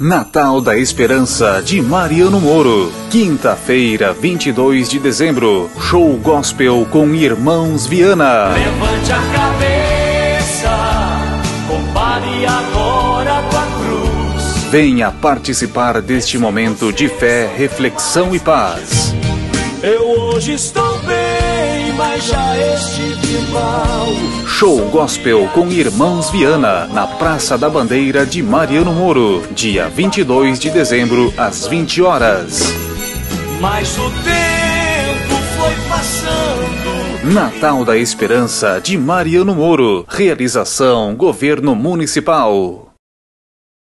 Natal da Esperança de Mariano Moro. Quinta-feira, 22 de dezembro. Show gospel com Irmãos Viana. Levante a cabeça, compare agora com a cruz. Venha participar deste momento de fé, reflexão e paz. Eu hoje estou bem, mas já estive mal. Show gospel com Irmãos Viana, na Praça da Bandeira de Mariano Moro, dia 22 de dezembro, às 20 horas. Mas o tempo foi passando. Natal da Esperança de Mariano Moro. Realização Governo Municipal.